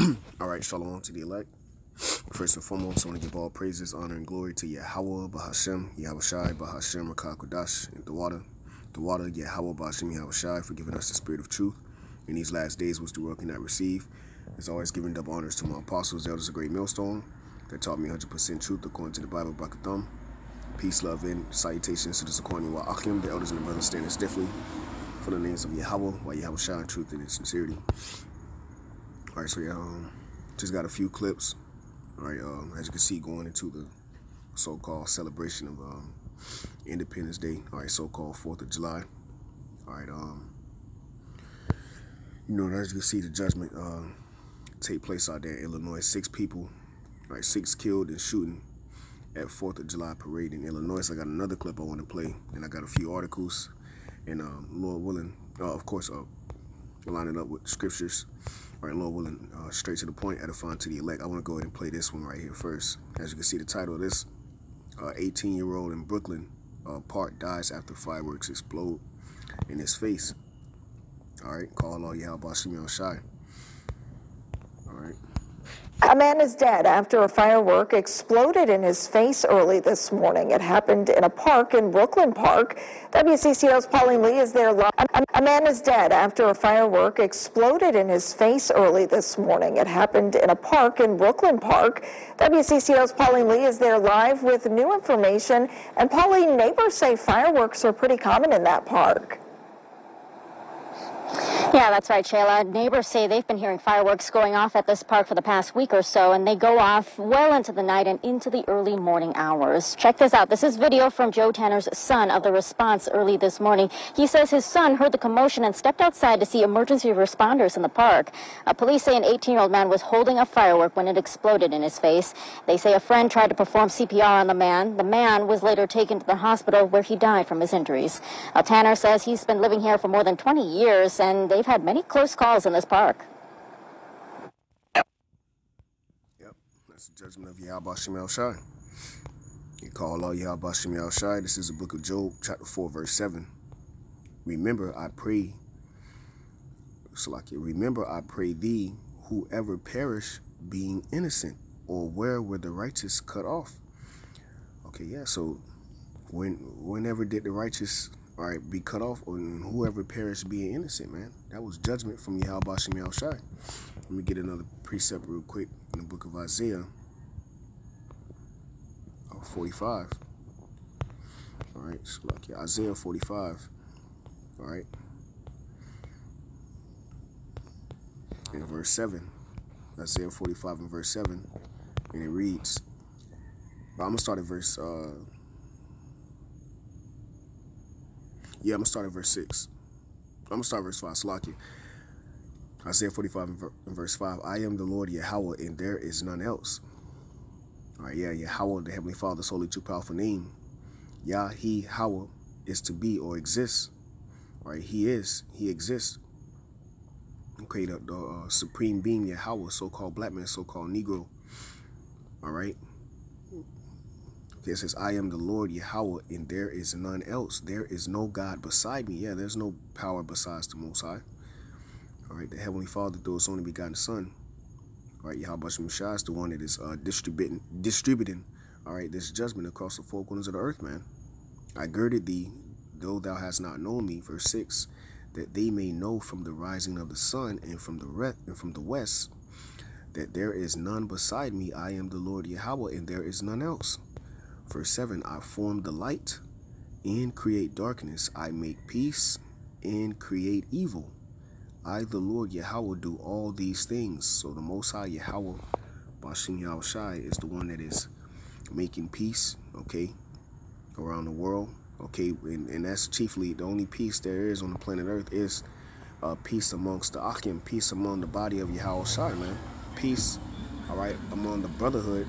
all right, shalom to the elect. First and foremost, I want to give all praises, honor, and glory to Yahweh, Bahashem, Yahweh Shai, Bahashem, the water, the water, Yahweh, Bahashem, Yahweh Shai, for giving us the spirit of truth in these last days, which the world cannot receive. As always, giving double honors to my apostles, elders a great millstone, that taught me 100% truth according to the Bible, Bakathum. Peace, love, and salutations to the Zakwani Wa Akim, the elders and the brothers standing stiffly for the names of Yahweh, while Yahweh Shai, truth and sincerity. All right, so yeah, um, just got a few clips. All right, um, as you can see, going into the so-called celebration of um, Independence Day. All right, so-called Fourth of July. All right, um, you know, as you can see, the judgment uh, take place out there in Illinois. Six people, all right, six killed in shooting at Fourth of July parade in Illinois. So I got another clip I want to play, and I got a few articles, and um, Lord willing, uh, of course, uh, lining up with scriptures. All right, Lord willing, uh, straight to the point, edifying to the elect. I want to go ahead and play this one right here first. As you can see, the title of this 18-year-old uh, in Brooklyn uh, Park dies after fireworks explode in his face. All right, call all Yahweh Shimon Shai. All right. A man is dead after a firework exploded in his face early this morning. It happened in a park in Brooklyn Park. WCCO's Pauline Lee is there live. A man is dead after a firework exploded in his face early this morning. It happened in a park in Brooklyn Park. WCCO's Pauline Lee is there live with new information. And Pauline, neighbors say fireworks are pretty common in that park. Yeah, that's right, Shayla. Neighbors say they've been hearing fireworks going off at this park for the past week or so, and they go off well into the night and into the early morning hours. Check this out. This is video from Joe Tanner's son of the response early this morning. He says his son heard the commotion and stepped outside to see emergency responders in the park. Uh, police say an 18-year-old man was holding a firework when it exploded in his face. They say a friend tried to perform CPR on the man. The man was later taken to the hospital where he died from his injuries. Uh, Tanner says he's been living here for more than 20 years, and they they've had many close calls in this park. Yep, that's the judgment of Yahweh Shemel Shai. You call all Yahweh Shemel Shai. This is the book of Job, chapter 4, verse 7. Remember, I pray, So, Salakia, remember, I pray thee, whoever perish being innocent, or where were the righteous cut off? Okay, yeah, so when whenever did the righteous all right, be cut off, on whoever perished being innocent, man. That was judgment from Yahweh Yahweh Shai. Let me get another precept real quick in the book of Isaiah uh, 45. All right, so like yeah, Isaiah 45. All right. In verse 7. Isaiah 45 and verse 7. And it reads, but I'm going to start at verse uh, Yeah, I'm going to start at verse 6. I'm going to start verse 5. Salaki. Isaiah 45 and verse 5. I am the Lord Yahweh, and there is none else. All right, yeah, Yahweh, the Heavenly Father's holy, too powerful name. Yah, He, Howah, is to be or exists. All right, He is, He exists. Okay, the, the uh, supreme being Yahweh, so-called black man, so-called Negro. All right, it says, I am the Lord Yahweh, and there is none else. There is no God beside me. Yeah, there's no power besides the Most High. All right, the Heavenly Father, through His only begotten Son. All right, Yahweh is the one that is uh, distributing, distributing, all right, this judgment across the four corners of the earth, man. I girded thee, though thou hast not known me, verse 6, that they may know from the rising of the sun and from the and from the west that there is none beside me. I am the Lord Yahweh, and there is none else. Verse 7 I form the light and create darkness. I make peace and create evil. I, the Lord Yahweh, do all these things. So the Most High Yahweh, Bashim Yahushai, is the one that is making peace, okay, around the world. Okay, and, and that's chiefly the only peace there is on the planet Earth is uh, peace amongst the Akim, peace among the body of Yahweh Shai, man. Peace, all right, among the brotherhood,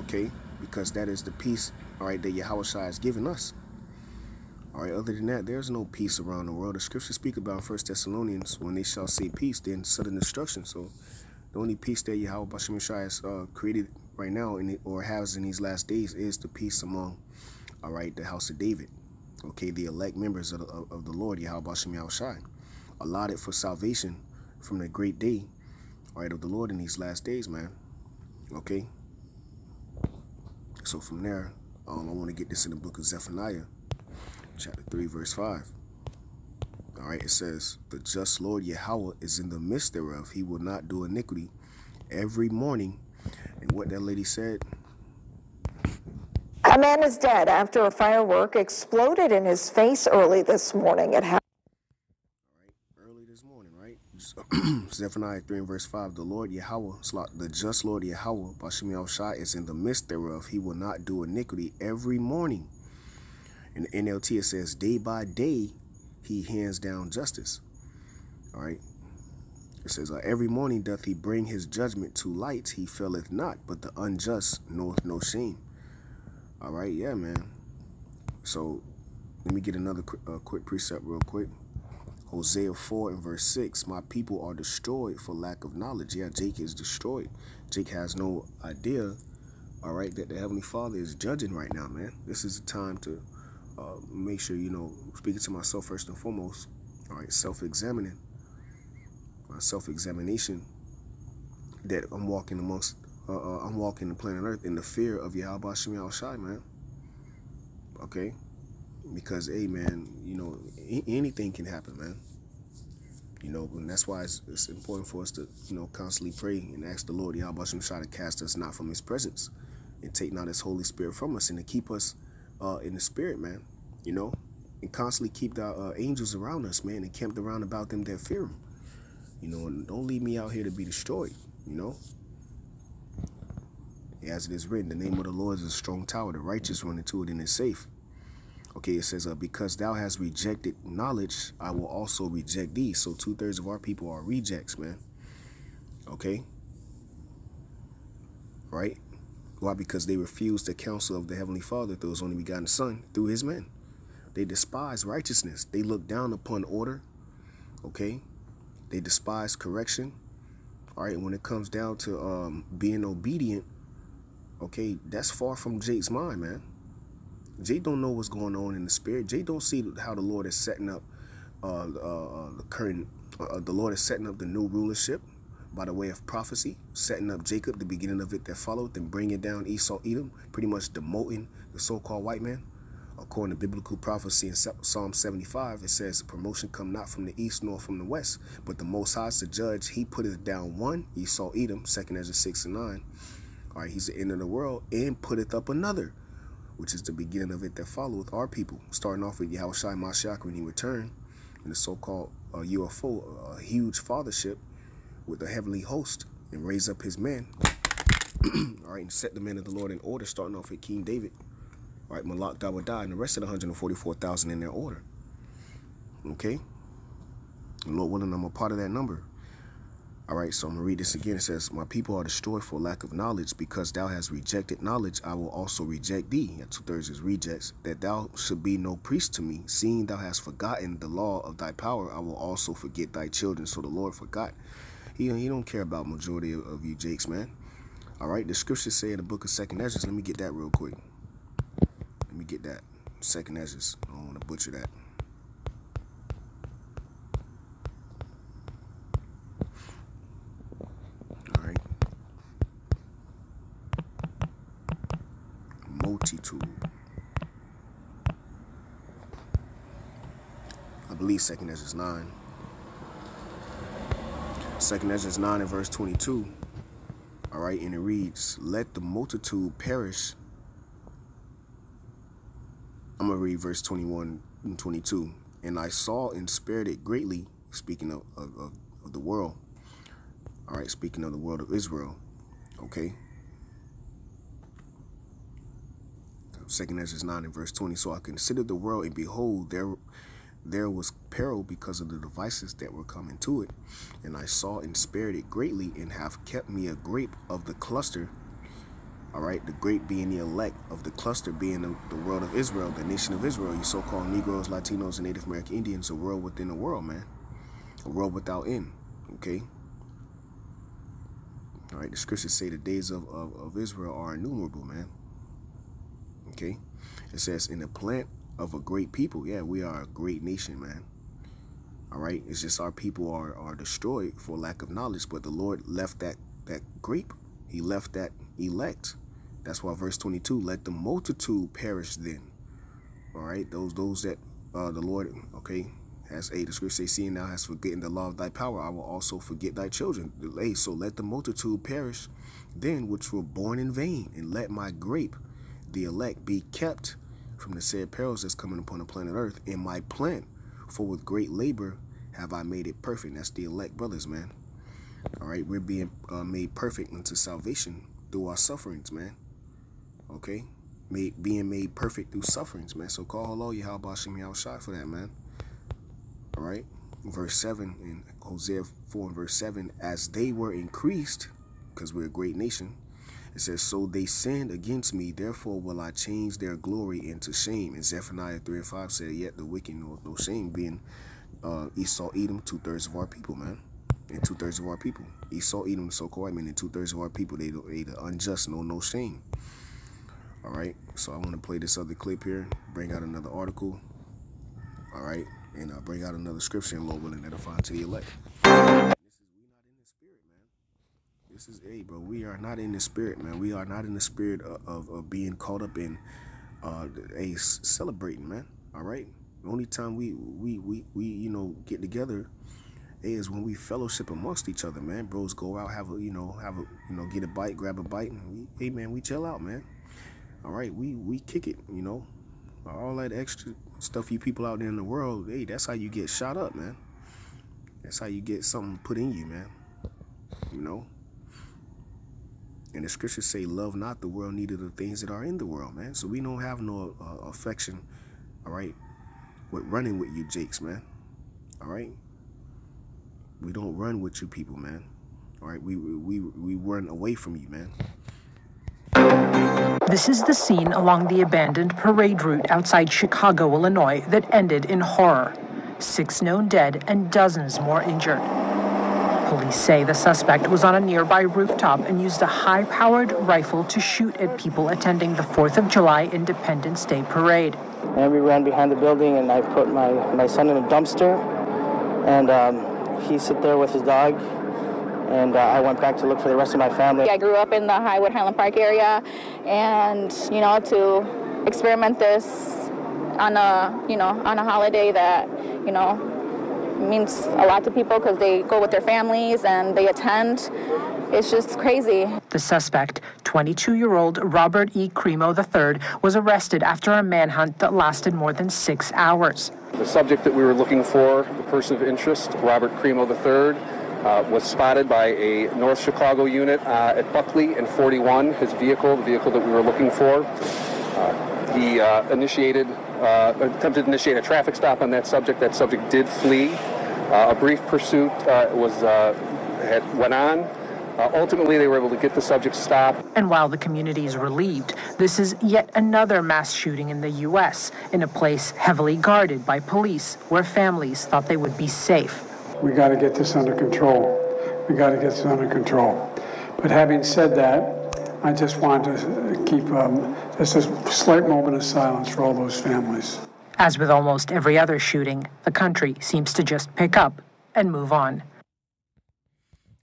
okay, because that is the peace, all right, that Yahweh has given us. All right, other than that, there's no peace around the world. The scriptures speak about First Thessalonians, when they shall say peace, then sudden destruction. So the only peace that Yahweh Bashim Shai has uh, created right now in it, or has in these last days is the peace among, all right, the house of David. Okay, the elect members of the, of the Lord, Yahweh Bashim Shai, allotted for salvation from the great day all right, of the Lord in these last days, man. Okay. So from there, um, I want to get this in the book of Zephaniah, chapter 3, verse 5. All right, it says, The just Lord Yahweh is in the midst thereof. He will not do iniquity every morning. And what that lady said, a man is dead after a firework exploded in his face early this morning. It happened. Early this morning, right? Zephaniah 3 and verse 5. The Lord Yahweh, the just Lord Yahweh, Bashim Shai, is in the midst thereof. He will not do iniquity every morning. In the NLT, it says, Day by day, he hands down justice. All right. It says, uh, Every morning doth he bring his judgment to light. He faileth not, but the unjust knoweth no shame. All right, yeah, man. So let me get another quick, uh, quick precept real quick. Hosea 4 and verse 6. My people are destroyed for lack of knowledge. Yeah, Jake is destroyed. Jake has no idea, all right, that the Heavenly Father is judging right now, man. This is the time to uh, make sure, you know, speaking to myself first and foremost, all right, self-examining, my self-examination that I'm walking amongst uh, uh, I'm walking the planet Earth in the fear of Yahweh Shem Shai, man. Okay? Because, hey, man, you know, anything can happen, man. You know, and that's why it's, it's, important for us to, you know, constantly pray and ask the Lord, Yahweh Shai, to cast us not from his presence and take not his Holy Spirit from us and to keep us uh, in the spirit, man. You know, and constantly keep the uh, angels around us, man, and camped around about them that fear him. You know, and don't leave me out here to be destroyed, you know. As it is written, the name of the Lord is a strong tower. The righteous run into it and is safe. Okay, it says, uh, because thou hast rejected knowledge, I will also reject thee. So two-thirds of our people are rejects, man. Okay? Right? Why? Because they refuse the counsel of the Heavenly Father through his only begotten Son, through his men. They despise righteousness. They look down upon order. Okay? They despise correction. All right, when it comes down to um, being obedient, okay, that's far from Jake's mind, man. Jake don't know what's going on in the spirit. Jake don't see how the Lord is setting up uh, uh, the current. Uh, the Lord is setting up the new rulership by the way of prophecy, setting up Jacob, the beginning of it that followed, then bringing down Esau, Edom, pretty much demoting the so-called white man. According to biblical prophecy in Psalm 75, it says, promotion come not from the east nor from the west, but the Most High is the judge. He put it down one, Esau, Edom, second Esdras 6 and 9. All right, he's the end of the world and putteth up another, which is the beginning of it that followeth our people. Starting off with Yahushua Mashiach when he returned in the so-called uh, UFO, a huge fathership with a heavenly host and raise up his men. All right, and set the men of the Lord in order, starting off with King David. All right, Malak Dawadah and the rest of the 144,000 in their order. Okay? And Lord willing, I'm a part of that number. All right, so I'm going to read this again. It says, My people are destroyed for lack of knowledge. Because thou hast rejected knowledge, I will also reject thee. And two-thirds is rejects. That thou should be no priest to me. Seeing thou hast forgotten the law of thy power, I will also forget thy children. So the Lord forgot. He, he don't care about majority of, of you jakes, man. All right, the scriptures say in the book of Second Esdras. Let me get that real quick. Let me get that. Second Esdras. I don't want to butcher that. multitude. I believe second Esdras 9. Second Esdras 9 and verse 22. All right, and it reads, Let the multitude perish. I'm going to read verse 21 and 22. And I saw and spared it greatly, speaking of, of, of the world. All right, speaking of the world of Israel. Okay. Second Esdras 9 and verse 20. So I considered the world, and behold, there there was peril because of the devices that were coming to it. And I saw and spared it greatly, and have kept me a grape of the cluster. All right, the grape being the elect of the cluster being the, the world of Israel, the nation of Israel, you so-called Negroes, Latinos, and Native American Indians, a world within a world, man. A world without end, okay? All right, the scriptures say the days of, of, of Israel are innumerable, man. Okay? It says, in the plant of a great people. Yeah, we are a great nation, man. All right, it's just our people are are destroyed for lack of knowledge. But the Lord left that that grape. He left that elect. That's why verse 22, let the multitude perish then. All right, those those that uh, the Lord, okay, as a the scripture says, seeing thou hast forgotten the law of thy power, I will also forget thy children. Hey, so let the multitude perish then which were born in vain, and let my grape, the elect, be kept from the said perils that's coming upon the planet earth in my plant. For with great labor have I made it perfect. That's the elect brothers, man. All right, we're being uh, made perfect unto salvation through our sufferings, man. Okay, made being made perfect through sufferings, man. So call hello, Yahweh Shem shot for that, man. All right, verse seven in Hosea four and verse seven, as they were increased, because we're a great nation. It says, So they sinned against me, therefore will I change their glory into shame. And Zephaniah 3 and 5 said, Yet the wicked know no shame, being uh, Esau, Edom, two thirds of our people, man. And two thirds of our people. Esau, Edom, so called, I mean, and two thirds of our people, they, they the unjust, know no shame. All right, so I want to play this other clip here, bring out another article. All right, and I'll bring out another scripture and Lord willing, edify to the elect. This is, hey, bro, we are not in the spirit, man. We are not in the spirit of, of, of being caught up in uh, a celebrating, man. All right. The only time we, we, we, we, you know, get together is when we fellowship amongst each other, man. Bros go out, have a, you know, have a, you know, get a bite, grab a bite, and we, hey, man, we chill out, man. All right, we we kick it, you know. All that extra stuff you people out there in the world, hey, that's how you get shot up, man. That's how you get something put in you, man. You know. And the scriptures say, love not the world, neither the things that are in the world, man. So we don't have no uh, affection, all right, with running with you jakes, man. All right? We don't run with you people, man. All right? We, we, we run away from you, man. This is the scene along the abandoned parade route outside Chicago, Illinois, that ended in horror. Six known dead and dozens more injured. Police say the suspect was on a nearby rooftop and used a high powered rifle to shoot at people attending the 4th of July Independence Day parade. And we ran behind the building, and I put my, my son in a dumpster, and um, he sit there with his dog. And uh, I went back to look for the rest of my family. I grew up in the Highwood Highland Park area, and you know, to experiment this on a you know on a holiday that you know means a lot to people because they go with their families and they attend. It's just crazy. The suspect, 22 year old Robert E. Crimo III, was arrested after a manhunt that lasted more than six hours. The subject that we were looking for, the person of interest, Robert Crimo III, uh, was spotted by a North Chicago unit uh, at Buckley and 41, his vehicle, the vehicle that we were looking for. Uh, he uh, initiated, uh, attempted to initiate a traffic stop on that subject. That subject did flee. Uh, a brief pursuit uh, was uh, had, went on. Uh, ultimately, they were able to get the subject stopped. And while the community is relieved, this is yet another mass shooting in the U.S., in a place heavily guarded by police, where families thought they would be safe. We got to get this under control. We got to get this under control. But having said that, I just want to keep um, just a slight moment of silence for all those families. As with almost every other shooting, the country seems to just pick up and move on.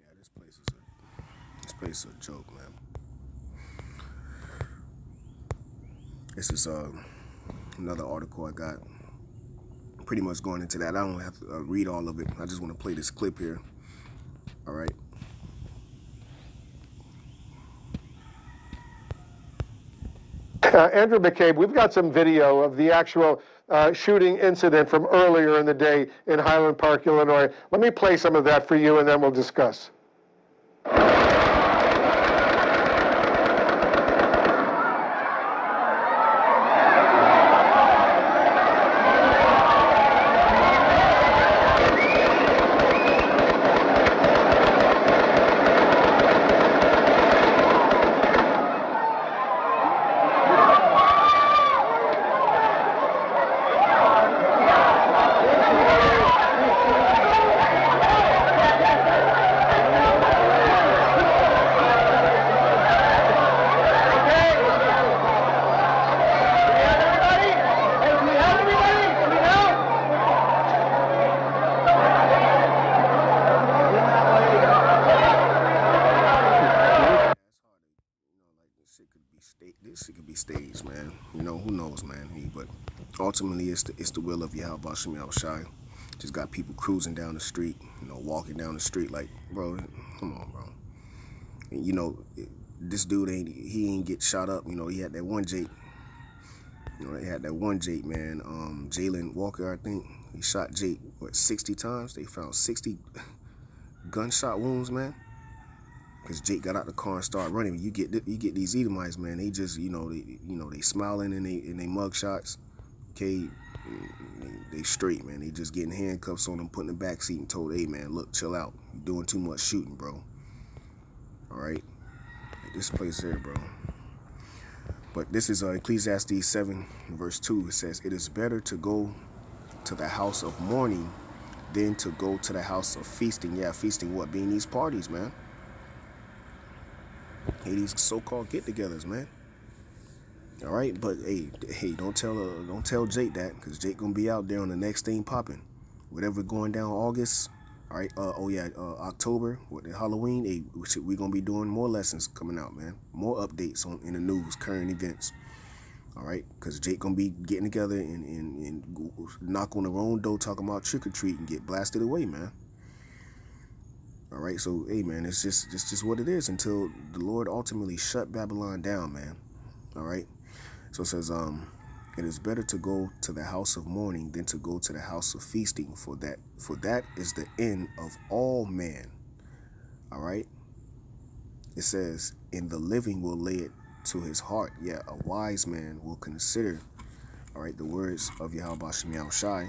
Yeah, this place is a, this place is a joke, man. This is uh, another article I got. Pretty much going into that. I don't have to uh, read all of it. I just want to play this clip here. All right. Uh, Andrew McCabe, we've got some video of the actual uh, shooting incident from earlier in the day in Highland Park, Illinois. Let me play some of that for you and then we'll discuss. Ultimately, it's the it's the will of Yahweh Shem Shai. Just got people cruising down the street, you know, walking down the street like, bro, come on, bro. And, you know, this dude ain't he ain't get shot up. You know, he had that one Jake. You know, they had that one Jake man, um, Jayland Walker, I think. He shot Jake what 60 times. They found 60 gunshot wounds, man. Cause Jake got out the car and started running. You get you get these Edomites, man. They just you know they you know they smiling and they in they mug shots. Okay, they, straight, man. They just getting handcuffs on them, putting in the back seat and told, hey man, look, chill out. You're doing too much shooting, bro. All right, this place here, bro. But this is uh, Ecclesiastes 7, verse 2. It says, It is better to go to the house of mourning than to go to the house of feasting. Yeah, feasting what? Being these parties, man. Hey, these so-called get-togethers, man. All right, but hey, hey, don't tell uh, don't tell Jake that, cause Jake gonna be out there on the next thing popping, whatever going down August. All right, uh, oh yeah, uh, October with Halloween. Hey, we we gonna be doing more lessons coming out, man. More updates on in the news, current events. All right, cause Jake gonna be getting together and, and, and knock on the wrong door, talking about trick or treat and get blasted away, man. All right, so hey, man, it's just it's just what it is until the Lord ultimately shut Babylon down, man. All right, so it says, um, it is better to go to the house of mourning than to go to the house of feasting, for that for that is the end of all man. All right. It says, "In the living will lay it to his heart." Yeah, a wise man will consider. All right, the words of Yahweh Shem Shai.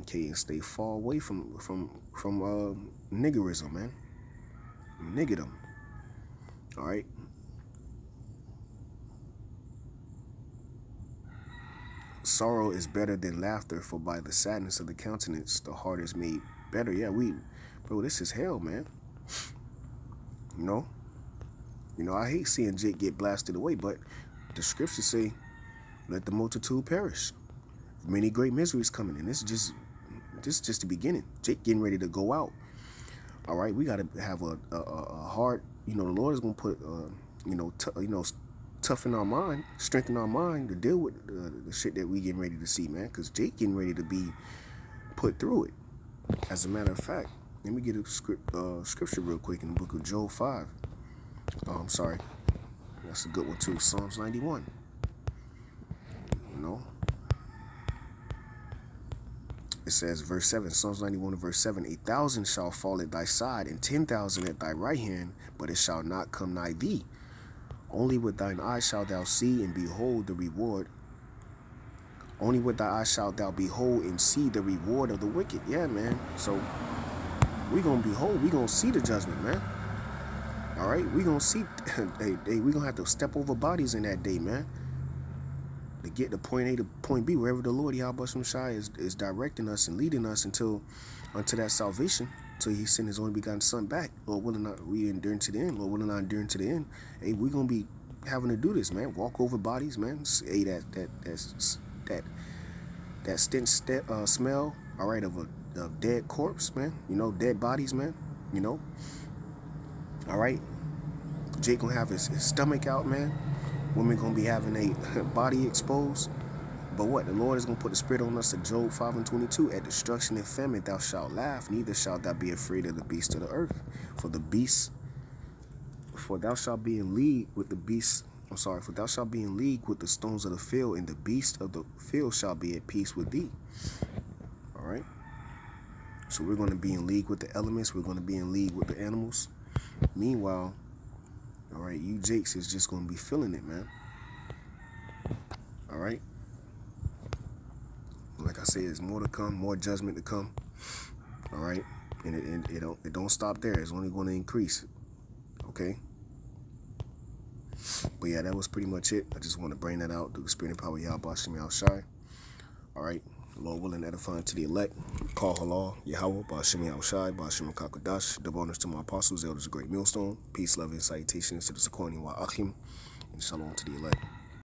Okay, and stay far away from from from uh, niggerism, man. Niggerdom. All right. Sorrow is better than laughter, for by the sadness of the countenance, the heart is made better. Yeah, we, bro, this is hell, man. You know? You know, I hate seeing Jake get blasted away, but the scriptures say, let the multitude perish. Many great miseries coming, and this is just this is just the beginning. Jake getting ready to go out. All right, we got to have a, a, a heart. You know, the Lord is gonna put, uh, you know, you know, toughen our mind, strengthen our mind to deal with uh, the shit that we getting ready to see, man. Because Jake getting ready to be put through it. As a matter of fact, let me get a script, uh, scripture real quick in the book of Job 5. Oh, I'm sorry. That's a good one too. Psalms 91. You know? It says, verse 7, Psalms 91 verse 7, A thousand shall fall at thy side, and ten thousand at thy right hand, but it shall not come nigh thee. Only with thine eyes shalt thou see and behold the reward. Only with thy eyes shalt thou behold and see the reward of the wicked. Yeah, man. So we gonna behold, we gonna see the judgment, man. All right, we gonna see. hey, hey, we gonna have to step over bodies in that day, man. To get to point A to point B, wherever the Lord Yahweh Shai is, is directing us and leading us until unto that salvation till he send his only begotten son back. Lord willing not we endure to the end. Lord willing not endure to the end. Hey, we're gonna be having to do this, man. Walk over bodies, man. Hey, that that that's that that stench st uh, smell, all right, of a of dead corpse, man. You know, dead bodies, man. You know. All right. Jake gonna have his, his stomach out, man. Women gonna be having a body exposed. But what? The Lord is going to put the spirit on us to Job 5 and 22. At destruction and famine thou shalt laugh, neither shalt thou be afraid of the beast of the earth. For the beast, for thou shalt be in league with the beast. I'm sorry, for thou shalt be in league with the stones of the field, and the beast of the field shall be at peace with thee. All right? So we're going to be in league with the elements. We're going to be in league with the animals. Meanwhile, all right, you Jakes is just going to be feeling it, man. All right? Like I said, there's more to come, more judgment to come. All right, and it, it, it don't it don't stop there. It's only going to increase. Okay. But yeah, that was pretty much it. I just want to bring that out. The spirit and power Yahweh Shem Shai. All right. Lord willing, edifying to the elect. Call halal, Yahweh, Bashim Yahweh Shai, Bashim Kakadash. Double honors to my apostles, elders, great millstone. Peace, love, and salutations to the Sakoni Wa Achim. And shalom to the elect.